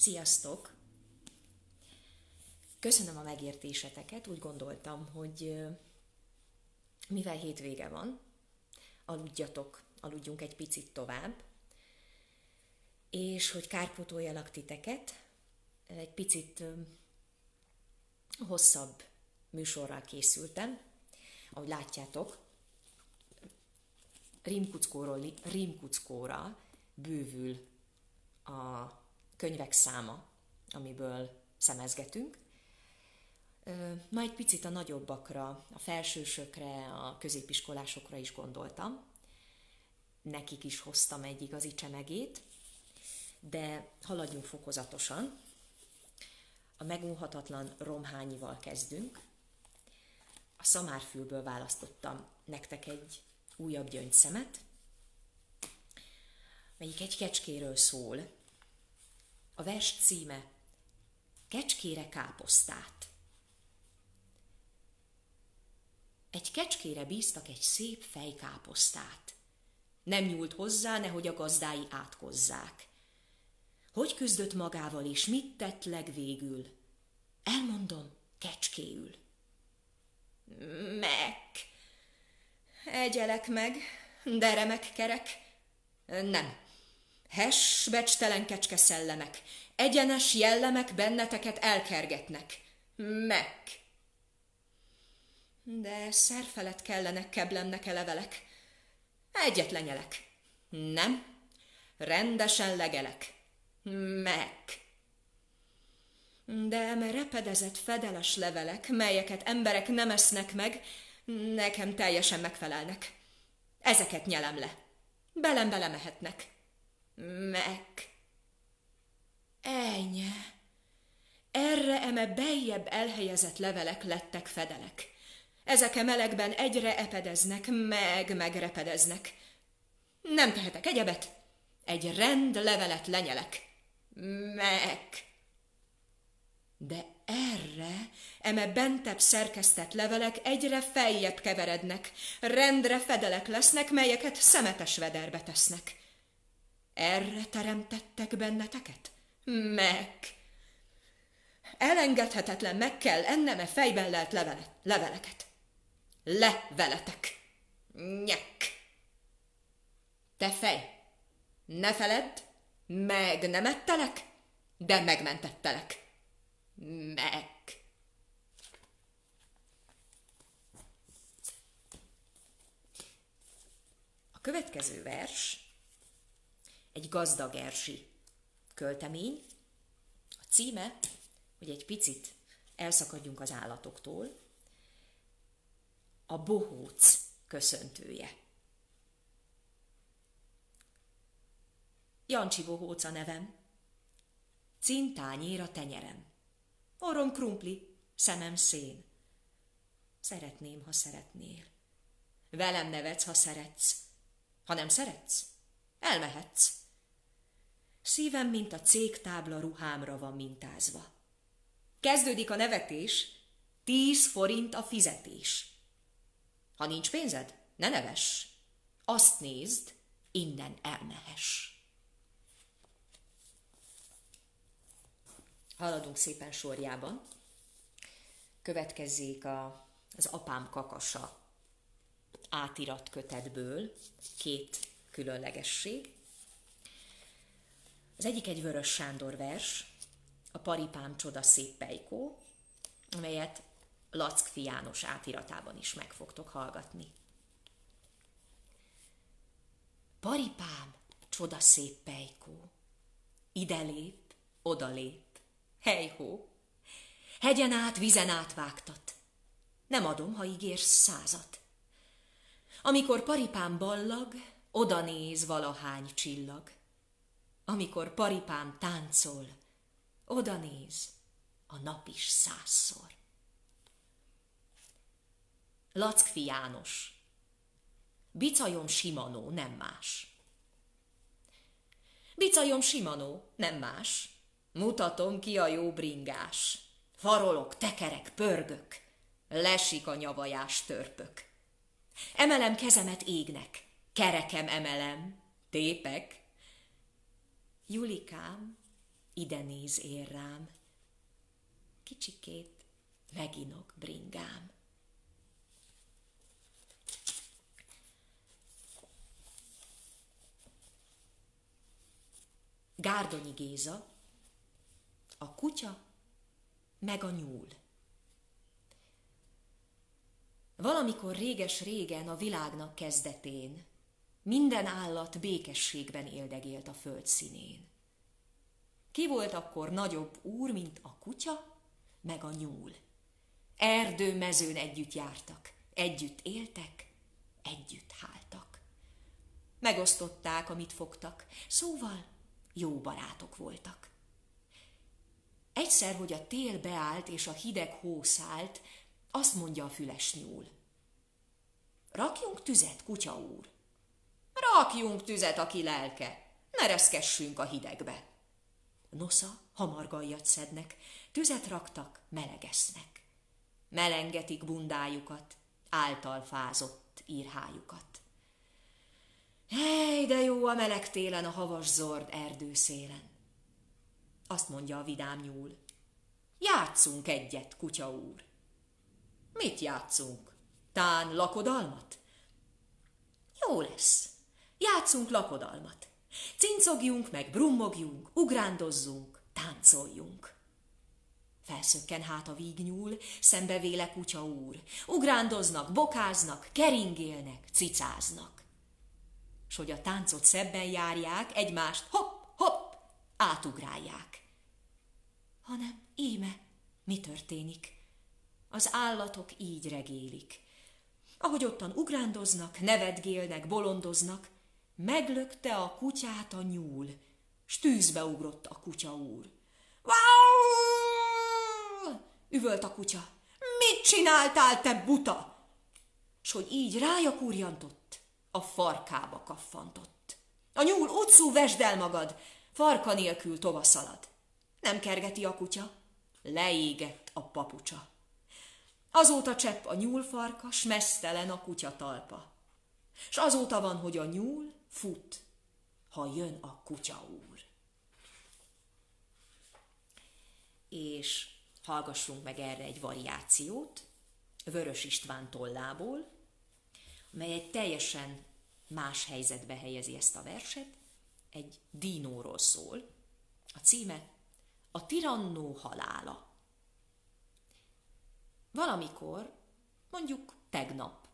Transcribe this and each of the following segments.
Sziasztok! Köszönöm a megértéseteket. Úgy gondoltam, hogy mivel hétvége van, aludjatok, aludjunk egy picit tovább, és hogy kárpótoljalak titeket, egy picit hosszabb műsorral készültem, ahogy látjátok, rímkuckóról rímkuckóra bővül a könyvek száma, amiből szemezgetünk. Ma egy picit a nagyobbakra, a felsősökre, a középiskolásokra is gondoltam. Nekik is hoztam egy igazi csemegét, de haladjunk fokozatosan. A megunhatatlan romhányival kezdünk. A szamárfülből választottam nektek egy újabb gyöngyszemet, melyik egy kecskéről szól. A vers címe Kecskére káposztát. Egy kecskére bíztak egy szép fejkáposztát. Nem nyúlt hozzá, nehogy a gazdái átkozzák. Hogy küzdött magával, és mit tett legvégül? Elmondom, kecskéül. Meg. Egyelek meg, de remek kerek. Nem. Hes, becstelen kecske szellemek, egyenes jellemek benneteket elkergetnek. Meg. De szerfelet kellenek keblemnek e levelek. Egyet lenyelek. Nem. Rendesen legelek. Meg. De eme repedezett fedeles levelek, melyeket emberek nem esznek meg, nekem teljesen megfelelnek. Ezeket nyelem le. Belem belemehetnek. Meg. Ennyi. Erre eme beljebb elhelyezett levelek lettek fedelek. Ezek a melegben egyre epedeznek, meg megrepedeznek. Nem tehetek egyebet. Egy rend levelet lenyelek. Meg. De erre, eme bentebb szerkesztett levelek egyre feljebb keverednek, rendre fedelek lesznek, melyeket szemetes vederbe tesznek. Erre teremtettek benneteket? Meg. Elengedhetetlen meg kell ennem e fejben lelt levelet, leveleket. Le veletek. Nyek. Te fej, ne feledd, meg nem ettelek, de megmentettelek. Meg. A következő vers egy gazdag ersi költemény. A címe, hogy egy picit elszakadjunk az állatoktól, a bohóc köszöntője. Jancsi bohóc a nevem, cintányér a tenyerem, orrom krumpli, szemem szén. Szeretném, ha szeretnél. Velem nevetsz, ha szeretsz. Ha nem szeretsz, elmehetsz. Szívem, mint a cégtábla ruhámra van mintázva. Kezdődik a nevetés, tíz forint a fizetés. Ha nincs pénzed, ne neves. Azt nézd, innen elmehess. Haladunk szépen sorjában. Következzék a, az apám kakasa átirat kötetből két különlegesség. Az egyik egy Vörös Sándor vers, a Paripám csoda szép pejkó, amelyet Lackfi János átiratában is meg fogtok hallgatni. Paripám, csoda szép pejkó, ide lép, oda lép, hejhó, hegyen át, vizen átvágtat, nem adom, ha ígérsz százat. Amikor paripám ballag, oda néz valahány csillag. Amikor paripám táncol, oda néz a nap is százszor. Lackfi János. Bicajom Simanó, nem más. Bicajom Simanó, nem más. Mutatom ki a jó bringás. Farolok, tekerek, pörgök. Lesik a nyavajás törpök. Emelem kezemet égnek, kerekem emelem, tépek. Julikám, ide néz ér rám. Kicsikét meginok bringám. Gárdonyi Géza, a kutya meg a nyúl. Valamikor réges-régen a világnak kezdetén minden állat békességben éldegélt a föld színén. Ki volt akkor nagyobb úr, mint a kutya, meg a nyúl? Erdő mezőn együtt jártak, együtt éltek, együtt háltak. Megosztották, amit fogtak, szóval jó barátok voltak. Egyszer, hogy a tél beállt és a hideg hó szállt, azt mondja a füles nyúl. Rakjunk tüzet, kutya úr. Rakjunk tüzet, aki lelke, ne reszkessünk a hidegbe. Nosza, hamargaljat szednek, tüzet raktak, melegesznek. Melengetik bundájukat, által fázott írhájukat. Hely, de jó a meleg télen a havas zord erdőszélen. Azt mondja a vidám nyúl. Játszunk egyet, kutya úr. Mit játszunk? Tán lakodalmat? Jó lesz. Játszunk lakodalmat. Cincogjunk, meg brummogjunk, ugrándozzunk, táncoljunk. Felszökken hát a vígnyúl, szembe véle kutya úr. Ugrándoznak, bokáznak, keringélnek, cicáznak. S hogy a táncot szebben járják, egymást hopp, hopp, átugrálják. Hanem íme, mi történik? Az állatok így regélik. Ahogy ottan ugrándoznak, nevetgélnek, bolondoznak, meglökte a kutyát a nyúl, s tűzbe ugrott a kutya úr. Wow! üvölt a kutya. Mit csináltál, te buta? S hogy így rája kurjantott, a farkába kaffantott. A nyúl utcú vesd el magad, farka nélkül tovaszalad. Nem kergeti a kutya, leégett a papucsa. Azóta csepp a nyúlfarkas, mesztelen a kutya talpa. S azóta van, hogy a nyúl fut, ha jön a kutya úr. És hallgassunk meg erre egy variációt, Vörös István tollából, mely egy teljesen más helyzetbe helyezi ezt a verset, egy dinóról szól. A címe A tirannó halála. Valamikor, mondjuk tegnap,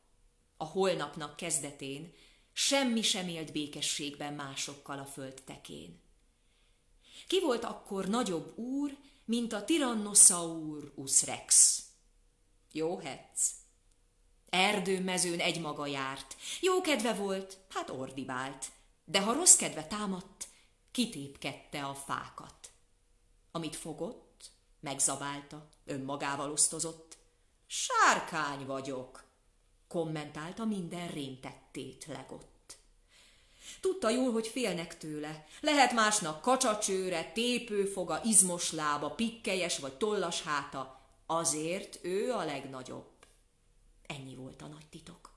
a holnapnak kezdetén semmi sem élt békességben másokkal a föld tekén. Ki volt akkor nagyobb úr, mint a Tyrannosaurus rex? Jó hetsz. Erdőmezőn egy maga járt. Jó kedve volt, hát ordibált. De ha rossz kedve támadt, kitépkedte a fákat. Amit fogott, megzabálta, önmagával osztozott. Sárkány vagyok, kommentálta minden rémtettét legott. Tudta jól, hogy félnek tőle. Lehet másnak kacsacsőre, tépőfoga, izmos lába, pikkelyes vagy tollas háta. Azért ő a legnagyobb. Ennyi volt a nagy titok.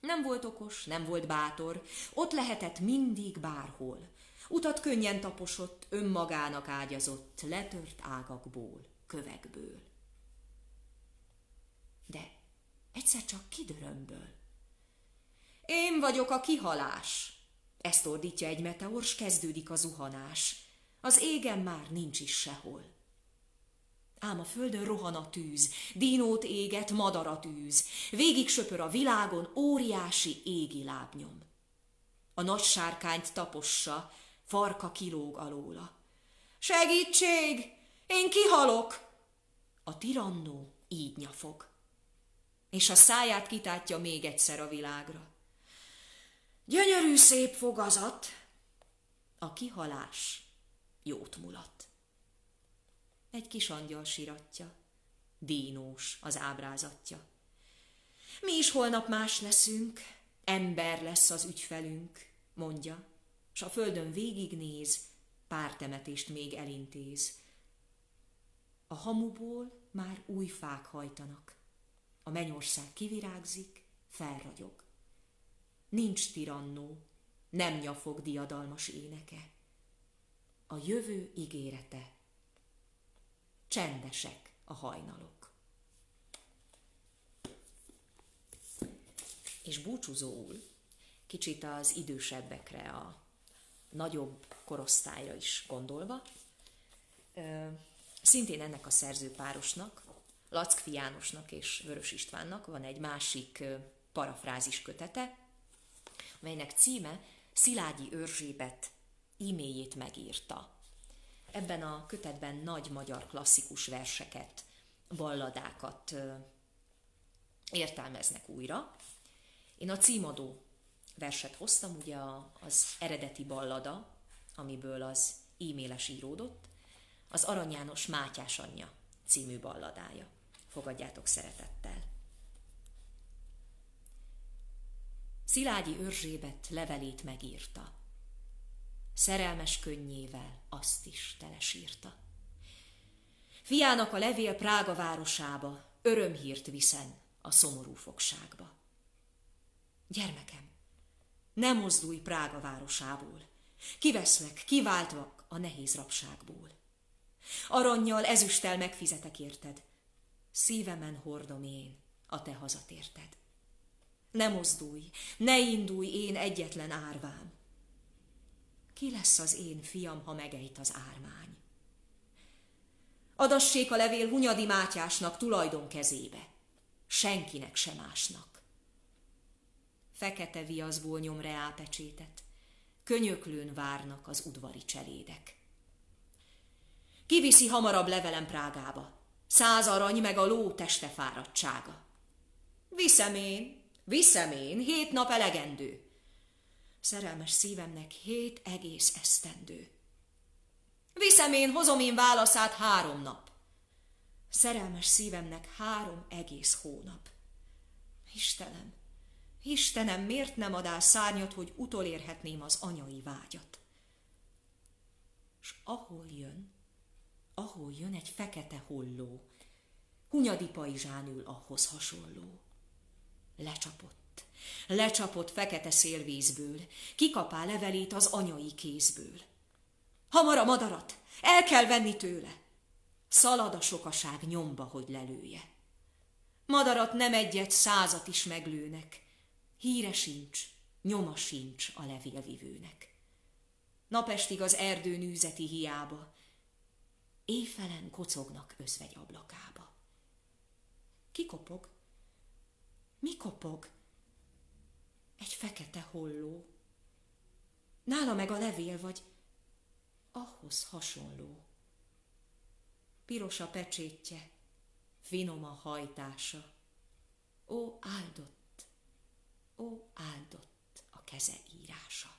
Nem volt okos, nem volt bátor, ott lehetett mindig bárhol. Utat könnyen taposott, önmagának ágyazott, letört ágakból, kövekből. De egyszer csak kidörömböl. Én vagyok a kihalás. Ezt ordítja egy meteor, s kezdődik a zuhanás. Az égen már nincs is sehol. Ám a földön rohan a tűz, dinót éget, madarat űz, végig söpör a világon óriási égi lábnyom. A nagy sárkányt tapossa, farka kilóg alóla. Segítség! Én kihalok! A tirannó így nyafog és a száját kitátja még egyszer a világra. Gyönyörű szép fogazat, a kihalás jót mulat. Egy kis angyal siratja, dínós az ábrázatja. Mi is holnap más leszünk, ember lesz az ügyfelünk, mondja, s a földön végignéz, pár temetést még elintéz. A hamuból már új fák hajtanak, a mennyország kivirágzik, felragyog. Nincs tirannó, nem nyafog diadalmas éneke. a jövő ígérete. Csendesek a hajnalok. És búcsúzóul, kicsit az idősebbekre, a nagyobb korosztályra is gondolva, szintén ennek a szerzőpárosnak, Lackfi Jánosnak és Vörös Istvánnak van egy másik parafrázis kötete, melynek címe Szilágyi Örzsébet e-mailjét megírta. Ebben a kötetben nagy magyar klasszikus verseket, balladákat értelmeznek újra. Én a címadó verset hoztam, ugye az eredeti ballada, amiből az e-mailes íródott, az Arany János Mátyás anyja című balladája. Fogadjátok szeretettel. Szilágyi Örzsébet levelét megírta. Szerelmes könnyével azt is telesírta. Fiának a levél Prága városába, örömhírt viszen a szomorú fogságba. Gyermekem, ne mozdulj Prága városából, kiveszlek, kiváltvak a nehéz rabságból. Aranyjal, ezüsttel megfizetek érted, szívemen hordom én a te hazatérted. Ne mozdulj, ne indulj én egyetlen árvám. Ki lesz az én fiam, ha megejt az ármány? Adassék a levél Hunyadi Mátyásnak tulajdon kezébe, senkinek sem másnak. Fekete viaszból nyom reálpecsétet, könyöklőn várnak az udvari cselédek. Kiviszi hamarabb levelem Prágába, száz arany meg a ló teste fáradtsága. Viszem én, viszem én, hét nap elegendő. Szerelmes szívemnek hét egész esztendő. Viszem én, hozom én válaszát három nap. Szerelmes szívemnek három egész hónap. Istenem, Istenem, miért nem adál szárnyat, hogy utolérhetném az anyai vágyat? S ahol jön, ahol jön egy fekete holló, Hunyadi pajzsán ül ahhoz hasonló. Lecsapott, lecsapott fekete szélvízből, kikapá levelét az anyai kézből. Hamar a madarat, el kell venni tőle. Szalad a sokaság nyomba, hogy lelője. Madarat nem egyet, százat is meglőnek. Híre sincs, nyoma sincs a levélvivőnek. Napestig az erdő nűzeti hiába, éjfelen kocognak özvegy ablakába. Ki kopog? Mi kopog? Egy fekete holló. Nála meg a levél, vagy ahhoz hasonló. Piros a pecsétje, finom a hajtása. Ó, áldott, ó, áldott a keze írása.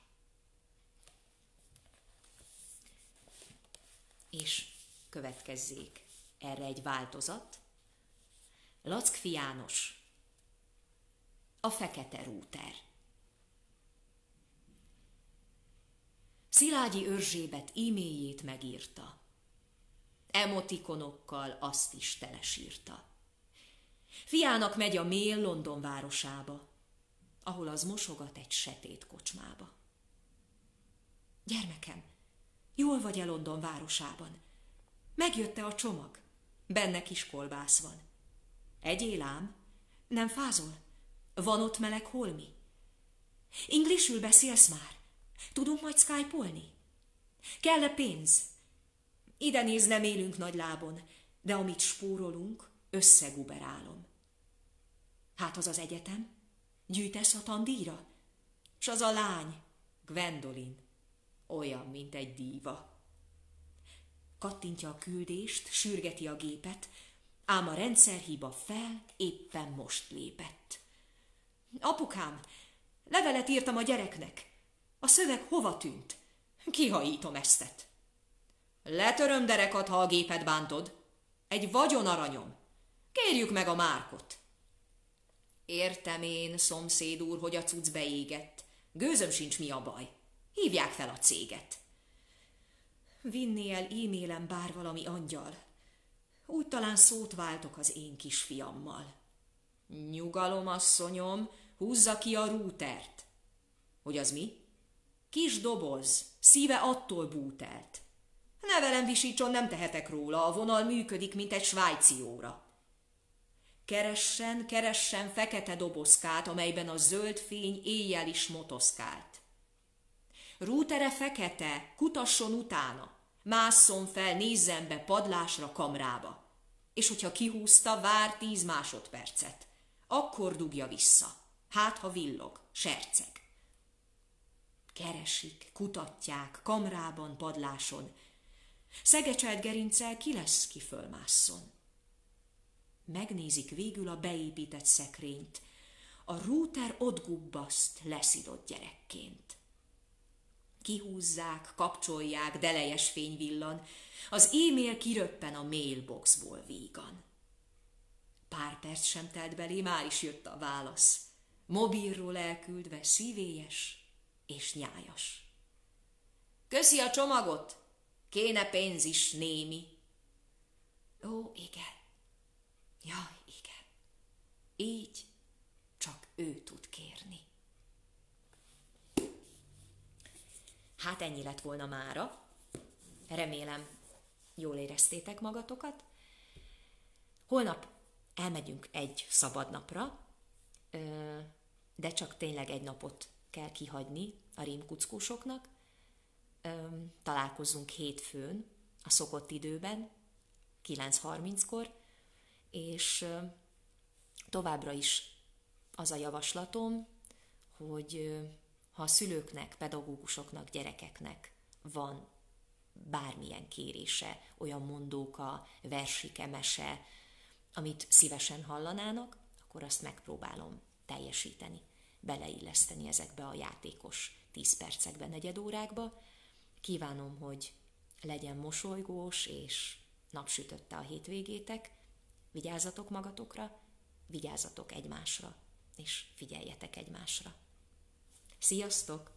És következzék erre egy változat. Lackfi János, a fekete rúter. Szilágyi Örzsébet e-mailjét megírta. Emotikonokkal azt is telesírta. Fiának megy a mél London városába, ahol az mosogat egy setét kocsmába. Gyermekem, jól vagy-e London városában? Megjötte a csomag. Benne kis kolbász van. Egyél ám? Nem fázol? Van ott meleg holmi? Inglisül beszélsz már? Tudunk majd skype-olni? Kell-e pénz? Ide néz, nem élünk nagy lábon, de amit spórolunk, összeguberálom. Hát az az egyetem? Gyűjtesz a tandíjra? S az a lány, Gwendolyn, olyan, mint egy díva. Kattintja a küldést, sürgeti a gépet, ám a rendszerhiba fel éppen most lépett. Apukám, levelet írtam a gyereknek. A szöveg hova tűnt? Kihajítom eztet. Letöröm derekat, ha a gépet bántod. Egy vagyon aranyom. Kérjük meg a márkot. Értem én, szomszéd úr, hogy a cucc beégett. Gőzöm sincs mi a baj. Hívják fel a céget. Vinni el e-mailen bár valami angyal. Úgy talán szót váltok az én kisfiammal. Nyugalom, asszonyom, húzza ki a rútert. Hogy az mi? Kis doboz, szíve attól bútelt. Ne velem visítson, nem tehetek róla, a vonal működik, mint egy svájci óra. Keressen, keressen fekete dobozkát, amelyben a zöld fény éjjel is motoszkált. Rútere fekete, kutasson utána, másszon fel, nézzen be padlásra, kamrába. És hogyha kihúzta, vár tíz másodpercet. Akkor dugja vissza. Hát, ha villog, serceg. Keresik, kutatják, kamrában, padláson. Szegecselt gerincel ki lesz, ki fölmásszon. Megnézik végül a beépített szekrényt. A rúter ott gubbaszt leszidott gyerekként. Kihúzzák, kapcsolják, delejes fény villan. Az e-mail kiröppen a mailboxból vígan. Pár perc sem telt belé, már is jött a válasz. Mobilról elküldve szívélyes és nyájas. Köszi a csomagot, kéne pénz is némi. Ó, igen. Jaj, igen. Így csak ő tud kérni. Hát ennyi lett volna mára. Remélem, jól éreztétek magatokat. Holnap elmegyünk egy szabad napra, de csak tényleg egy napot kell kihagyni a rímkuckósoknak. Találkozunk hétfőn, a szokott időben, 9.30-kor, és továbbra is az a javaslatom, hogy ha a szülőknek, pedagógusoknak, gyerekeknek van bármilyen kérése, olyan mondóka, versike, mese, amit szívesen hallanának, akkor azt megpróbálom teljesíteni, beleilleszteni ezekbe a játékos 10 percekbe, negyedórákba. Kívánom, hogy legyen mosolygós és napsütötte a hétvégétek, vigyázzatok magatokra, vigyázzatok egymásra, és figyeljetek egymásra. Sziasztok!